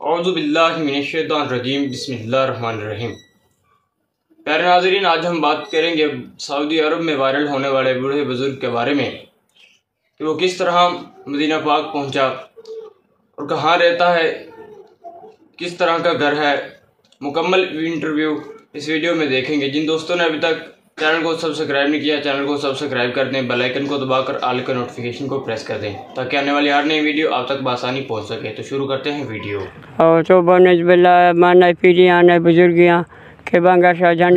अज़बिल्लिमिनशैतानरजीम बसमीम प्यारे नाजरीन आज हम बात करेंगे सऊदी अरब में वायरल होने वाले बूढ़े बुज़ुर्ग के बारे में, कि वो किस तरह मदीना पाक पहुँचा और कहाँ रहता है, किस तरह का घर है। मुकम्मल इंटरव्यू इस वीडियो में देखेंगे। जिन दोस्तों ने अभी तक चैनल को सब्सक्राइब नहीं किया, चैनल को सब्सक्राइब कर दें बेलाइकन को दबाकर आल के नोटिफिकेशन को प्रेस कर दें, ताकि आने वाली हर नई वीडियो आप तक बसानी पहुँच सके। तो शुरू करते हैं वीडियो और तो बनजबिल्ला माना पीढ़ियाँ बुजुर्गियाँ के बांगा शाहजहान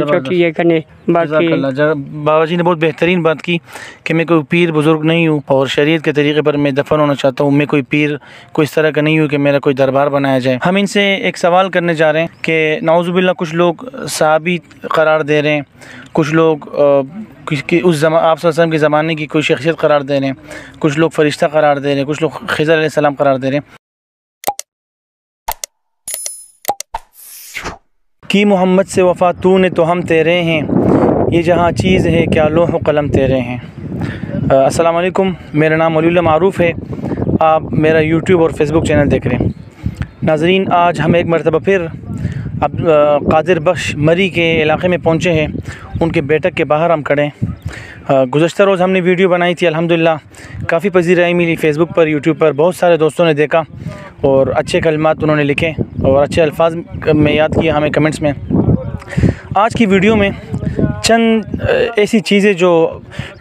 कने बाकी बाबा जी ने बहुत बेहतरीन बात की कि मैं कोई पीर बुज़ुर्ग नहीं हूँ और शरीयत के तरीके पर मैं दफन होना चाहता हूँ। मैं कोई पीर कोई इस तरह का नहीं हूँ कि मेरा कोई दरबार बनाया जाए। हम इनसे एक सवाल करने जा रहे हैं कि नाउजुबिल्ला कुछ लोग सहाबी करार दे रहे हैं कुछ लोग कि उस जमा आप के ज़माने की कोई शख्सियत करार दे रहे हैं कुछ लोग फ़रिश्ता करार दे रहे हैं कुछ लोग खिज़र अलैहिस्सलाम करार दे रहे हैं। कि मोहम्मद से वफ़ा तू ने तो हम तेरे हैं। ये जहाँ चीज़ है क्या लोह कलम तेरे हैं? अ, अस्सलाम वालेकुम मेरा नाम वलीउल्लाह मारूफ़ है। आप मेरा यूट्यूब और फेसबुक चैनल देख रहे हैं। नाजरीन आज हम एक मरतबा फिर अब कादिर बख्श मरी के इलाके में पहुँचे हैं। उनके बैठक के बाहर हम खड़े हैं। गुज़श्ता रोज़ हमने वीडियो बनाई थी, अल्हम्दुलिल्लाह। काफ़ी पजीराई मिली फ़ेसबुक पर यूट्यूब पर। बहुत सारे दोस्तों ने देखा और अच्छे कलमात उन्होंने लिखे और अच्छे अल्फाज में याद किया हमें कमेंट्स में। आज की वीडियो में चंद ऐसी चीज़ें जो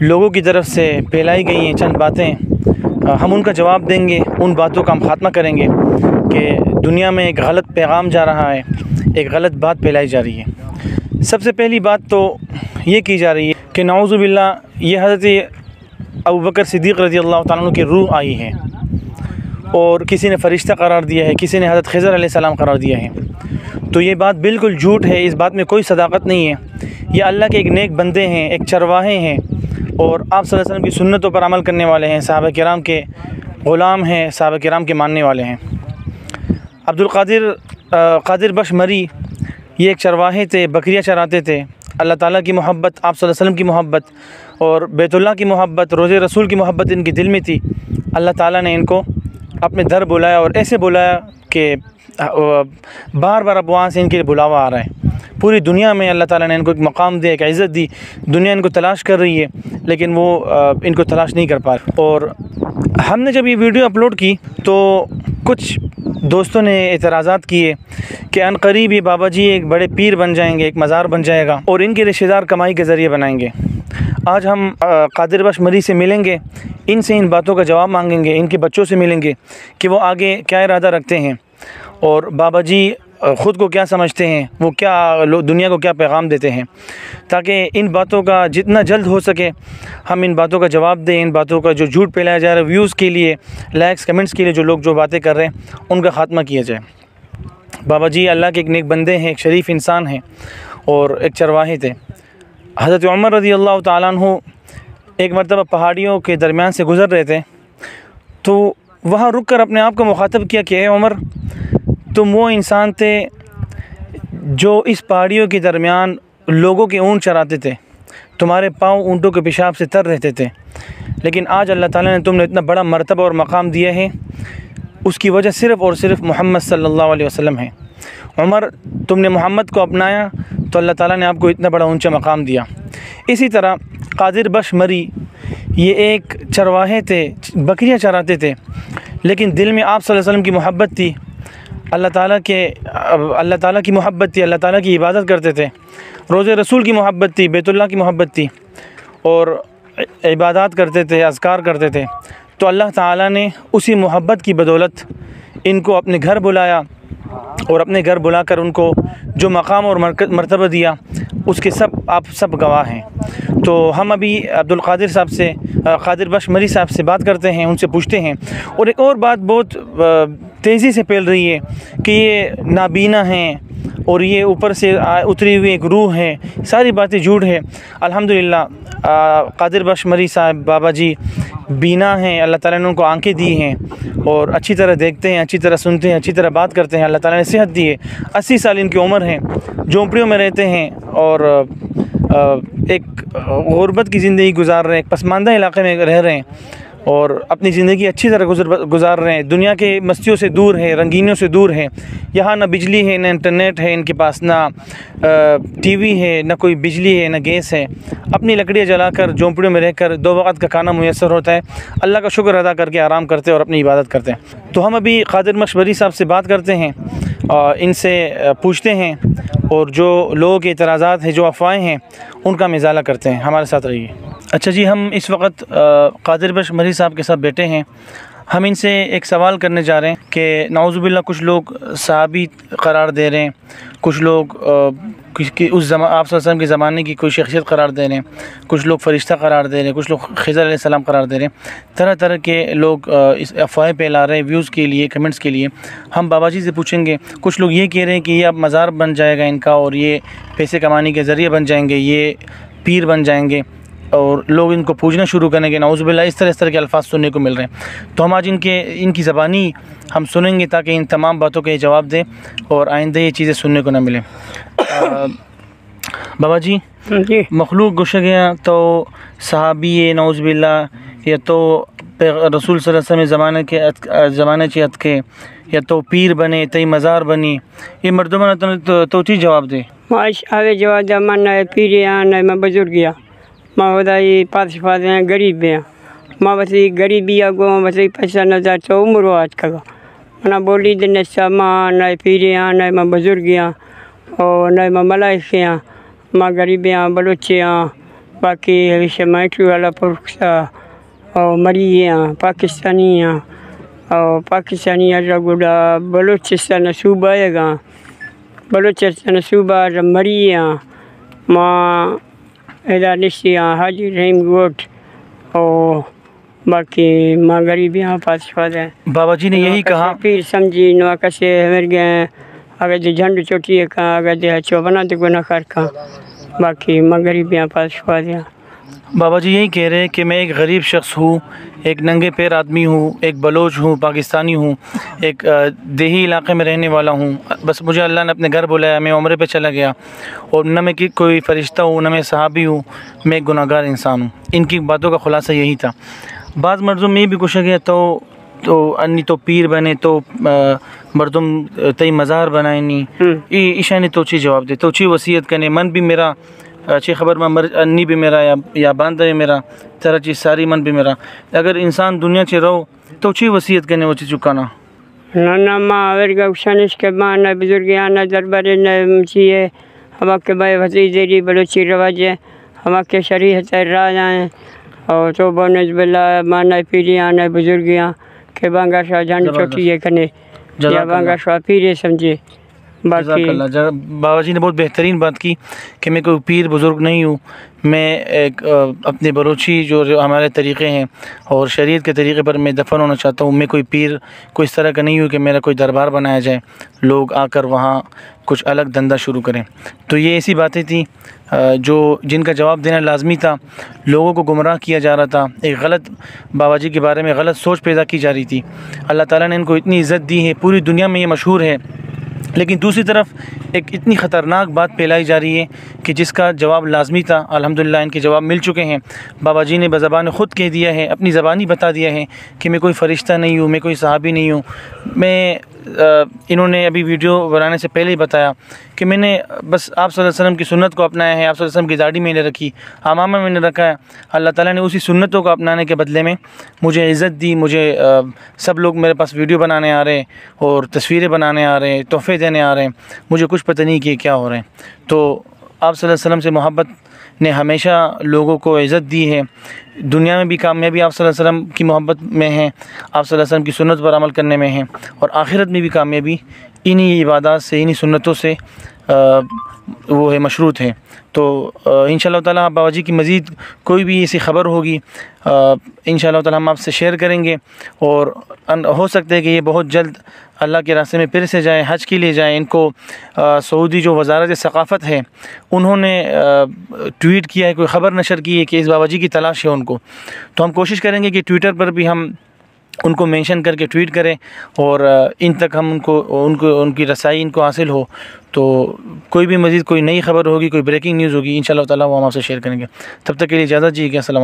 लोगों की तरफ़ से फैलाई गई हैं, चंद बातें। हम उनका जवाब देंगे, उन बातों का हम ख़ात्मा करेंगे कि दुनिया में एक गलत पैगाम जा रहा है, एक गलत बात फैलाई जा रही है। सबसे पहली बात तो ये की जा रही है कि नाउज़ुबिल्ला ये हज़रत अबू बकर सिद्दीक़ रज़ी अल्लाह अन्हु की रूह आई है। और किसी ने फ़रिश्ता करार दिया है, किसी ने हज़रत खज़र अलैहिस्सलाम करार दिया है। तो ये बात बिल्कुल झूठ है, इस बात में कोई सदाकत नहीं है। ये अल्लाह के एक नेक बंदे हैं, एक चरवाहे हैं। और आप वसल्लम की सुन्नतों पर अमल करने वाले हैं, साहब कराम के ग़ुलाम हैं, साहब कराम के मानने वाले हैं। अब्दुल कादिर कादिर बख्श मरी ये एक चरवाहे थे, बकरियाँ चराते थे। अल्लाह ताला की मोहब्बत, आप वसल्लम की मोहब्बत और बैतुल्लाह की मोहब्बत, रोज़े रसूल की मोहब्बत इनके दिल में थी। अल्लाह ताला ने इनको अपने दर बुलाया और ऐसे बुलाया कि बार बार अब वहाँ से इनके लिए बुलावा आ रहा है। पूरी दुनिया में अल्लाह ताला ने इनको एक मकाम दिया, एक इज़्ज़त दी। दुनिया इनको तलाश कर रही है, लेकिन वो इनको तलाश नहीं कर पा रहे। और हमने जब ये वीडियो अपलोड की तो कुछ दोस्तों ने एतराज़ात किए कि अन करीब ये बाबा जी एक बड़े पीर बन जाएँगे, एक मज़ार बन जाएगा और इनके रिश्तेदार कमाई के ज़रिए बनाएँगे। आज हम कादिर बशमरी मरी से मिलेंगे, इनसे इन बातों का जवाब मांगेंगे, इनके बच्चों से मिलेंगे कि वो आगे क्या इरादा रखते हैं। और बाबा जी ख़ुद को क्या समझते हैं, वो क्या दुनिया को क्या पैगाम देते हैं, ताकि इन बातों का जितना जल्द हो सके, हम इन बातों का जवाब दें, इन बातों का जो झूठ फैलाया जा रहा है व्यूज़ के लिए लाइक्स कमेंट्स के लिए जो लोग जो बातें कर रहे हैं, उनका ख़ात्मा किया जाए। बाबा जी, अल्लाह के एक नेक बंदे हैं, एक शरीफ इंसान हैं, और एक चरवाहे थे। हज़रत उमर रज़ी अल्लाह अन्हु एक मरतबा पहाड़ियों के दरमियान से गुज़र रहे थे तो वहाँ रुक कर अपने आप को मुखातब किया कि, "ए उमर तुम वो इंसान थे जो इस पहाड़ियों के दरमियान लोगों के ऊँट चराते थे। तुम्हारे पाँव ऊँटों के पेशाब से तर रहते थे। लेकिन आज अल्लाह ताला ने तुमने इतना बड़ा मर्तबा और मकाम दिया है। उसकी वजह सिर्फ़ और सिर्फ़ मोहम्मद सल्लल्लाहु अलैहि वसल्लम है। उमर तुमने मोहम्मद को अपनाया तो अल्लाह ताला ने आपको इतना बड़ा ऊँचा मकाम दिया। इसी तरह कादिर बश मरी ये एक चरवाहे थे, बकरियाँ चराते थे। लेकिन दिल में आप वसल्लम की मोहब्बत थी। अल्लाह ताला के अल्लाह ताला की मोहब्बत थी, अल्लाह ताला की इबादत करते थे। रोज़े रसूल की मोहब्बत थी, बैतुल्लाह की मोहब्बत थी और इबादत करते थे, अज़कार करते थे। तो अल्लाह ताला ने उसी मोहब्बत की बदौलत इनको अपने घर बुलाया और अपने घर बुलाकर उनको जो मकाम और मर्तबा दिया, उसके सब, आप सब गवाह हैं। तो हम अभी अब्दुल कादिर साहब से कादिर बख्श मरी साहब से बात करते हैं, उनसे पूछते हैं। और एक और बात बहुत तेज़ी से फैल रही है कि ये नाबीना हैं और ये ऊपर से उतरी हुई एक रूह है। सारी बातें झूठ है। अल्हम्दुलिल्लाह कादिर बख्श मरी साहब, बाबा जी, बीना हैं। अल्लाह ताला ने उनको आँखें दी हैं और अच्छी तरह देखते हैं, अच्छी तरह सुनते हैं, अच्छी तरह बात करते हैं। अल्लाह ताला ने सेहत दी है। अस्सी साल इनकी उम्र है। झोंपड़ियों में रहते हैं और एक गुरबत की ज़िंदगी गुजार रहे हैं। एक पसमानदा इलाके में रह रहे हैं। और अपनी ज़िंदगी अच्छी तरह गुजर गुजार रहे हैं। दुनिया के मस्तियों से दूर हैं रंगीनियों से दूर हैं। यहाँ ना बिजली है, ना इंटरनेट है, इनके पास ना टीवी है, ना कोई बिजली है, ना गैस है। अपनी लकड़ियाँ जलाकर, झोंपड़ियों में रहकर दो वक़्त का खाना मैसर होता है। अल्लाह का शुक्र अदा करके आराम करते हैं और अपनी इबादत करते हैं। तो हम अभी कादिर मशवरी साहब से बात करते हैं इनसे पूछते हैं और जो लोगों के एतराज़ात हैं, जो अफवाहें हैं, उनका मिजाला करते हैं। हमारे साथ रहिए। अच्छा जी, हम इस वक्त कादिर बश मरी साहब के साथ बैठे हैं। हम इनसे एक सवाल करने जा रहे हैं कि नाउज़ुबिल्ला कुछ लोग सहाबी करार दे रहे हैं, कुछ लोग उस जमा, आप के ज़माने की कोई शख्सियत करार दे रहे हैं, कुछ लोग फ़रिश्ता करार दे रहे हैं, कुछ लोग खज़र सलाम करार दे रहे हैं। तरह तरह के लोग इस अफवाहें फैला रहे हैं, व्यूज़ के लिए, कमेंट्स के लिए। हम बाबा जी से पूछेंगे, कुछ लोग ये कह रहे हैं कि ये अब मज़ार बन जाएगा इनका और ये पैसे कमाने के ज़रिए बन जाएँगे, ये पीर बन जाएँगे। और लोग इनको पूछना शुरू करेंगे नाउज़बिल्ला इस तरह इस तरह के अल्फाज सुनने को मिल रहे हैं। तो हम आज इनके इनकी ज़बानी हम सुनेंगे ताकि इन तमाम बातों के जवाब दें और आइंदे ये चीज़ें सुनने को ना मिलें। बाबा जी जी। मखलूक गुश गया तो सहाबी नाउज़बिल्ला या तो रसूल वसल्लम ज़माने के ज़माने चे के या तो पीर बने तई मज़ार बनी ये मर्दमान तो, तो चीज़ जवाब दे। माश आगे जवाब दे मन पीर न मैं बुज़ुर्ग गया माँ बताई पास पास हैं गरीब हैं। माँ बसी गरीबी आगो बसी पैसा नज़र तो उम्र आज का मना बोली दिन माँ, न पीर यहाँ न मैं बुज़ुर्ग यहाँ और न मैं मलाइक यहाँ माँ गरीब यहाँ बलोच यहाँ बाकी मैट्री वाला पुरुष और मरी यहाँ पाकिस्तानी यहाँ और पाकिस्तानी गुड़ा बलोचिस्तान सूबा है बलोचिस्तान सूबा मरी यहाँ माँ यहाँ हाजी रहीम गोट और बाकी माँ गरीब यहाँ पास पास है बाबा जी ने यही कहा पीर समझी नुआ कसे हमें गए अगर जो झंड चोटी है कहाँ अगर जो चौबना तो गुना कर कहाँ बाकी माँ गरीब यहाँ पास पास है बाबा जी यही कह रहे हैं कि मैं एक गरीब शख्स हूँ एक नंगे पैर आदमी हूँ एक बलोच हूँ पाकिस्तानी हूँ एक देही इलाके में रहने वाला हूँ। बस मुझे अल्लाह ने अपने घर बुलाया मैं उम्र पे चला गया और न मैं कि कोई फ़रिश्ता हूँ न मैं सहाबी हूँ मैं एक गुनागार इंसान हूँ। इनकी बातों का खुलासा यही था। बाद मर्दों में भी कुछ गया तो तो अन्नी तो पीर बने तो मर्दुम तई मज़ार बनाए नहीं हम्म। ईशा ने तो चीज़ जवाब दे तो ची वसीयत करने मन भी मेरा अच्छी खबर में मर अन्नी भी मेरा या या बाँध है मेरा तरह चीज़ सारी मन भी मेरा। अगर इंसान दुनिया से रहो तो अच्छी वसीयत करने वो चीज़ चुकाना। ना माँ गौशानिश के माँ न बुज़ुर्ग न दरबार न चाहिए हम आपके भाई बलोची रवाज है। हम आपके शरीय राज आए। और तो बोनज बिल्ला माँ न पीढ़ी न बुज़ुर्ग यहाँ के बांगा शाह जान छोटी है कने या बांगा शाह पीरे समझे बाबा जी ने बहुत बेहतरीन बात की कि मैं कोई पीर बुज़ुर्ग नहीं हूँ। मैं एक अपने बलोची जो हमारे तरीक़े हैं और शरीय के तरीक़े पर मैं दफन होना चाहता हूँ। मैं कोई पीर कोई इस तरह का नहीं हूँ कि मेरा कोई दरबार बनाया जाए। लोग आकर वहाँ कुछ अलग धंधा शुरू करें। तो ये ऐसी बातें थी जो जिनका जवाब देना लाजमी था। लोगों को गुमराह किया जा रहा था। एक गलत बाबा जी के बारे में गलत सोच पैदा की जा रही थी। अल्लाह ताला ने इनको इतनी इज़्ज़त दी है। पूरी दुनिया में ये मशहूर है। लेकिन दूसरी तरफ़ एक इतनी ख़तरनाक बात फैलाई जा रही है कि जिसका जवाब लाजमी था अलहमदिल्ला इनके जवाब मिल चुके हैं। बाबा जी ने बज़बान ख़ुद कह दिया है, अपनी ज़बानी बता दिया है कि मैं कोई फ़रिश्ता नहीं हूँ, मैं कोई सहाबी नहीं हूँ। मैं इन्होंने अभी वीडियो बनाने से पहले ही बताया कि मैंने बस आप वसल्लम की सुन्नत को अपनाया है, आप वसल्लम की दाढ़ी मैंने रखी, हमामा मैंने रखा है। अल्लाह ताला ने उसी सुन्नतों को अपनाने के बदले में मुझे इज़्ज़त दी, मुझे सब लोग मेरे पास वीडियो बनाने आ रहे हैं और तस्वीरें बनाने आ रहे हैं, तोहफ़े देने आ रहे हैं। मुझे कुछ पता नहीं कि क्या हो रहे हैं। तो आप वसल्लम से मोहब्बत ने हमेशा लोगों को इज़्ज़त दी है। दुनिया में भी कामयाबी आप वसल्लम की मोहब्बत में है, आप वसल्लम की सुन्नत पर अमल करने में है और आखिरत में भी कामयाबी इन्हीं इबादत से, इन्हीं सुन्नतों से वो है, मशरूत है। तो इन ताला बाबा जी की मज़ीद कोई भी ऐसी ख़बर होगी इन ताला हम आपसे शेयर करेंगे और हो सकता है कि ये बहुत जल्द अल्लाह के रास्ते में फिर से जाएँ, हज के लिए जाएँ। इनको सऊदी जो वजारत सकाफ़त है, उन्होंने ट्वीट किया है, कोई ख़बर नशर की है कि इस बाबा जी की तलाश है उनको। तो हम कोशिश करेंगे कि ट्विटर पर भी हम उनको मेंशन करके ट्वीट करें और इन तक हम उनको उनको, उनकी रसाई इनको हासिल हो तो कोई भी मज़ीद कोई नई खबर होगी, कोई ब्रेकिंग न्यूज़ होगी इन शाला वो हम आपसे शेयर करेंगे। तब तक के लिए इजाज़त जी असल